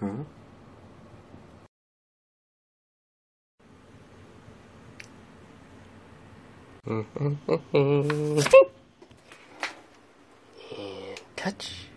Huh? and touch.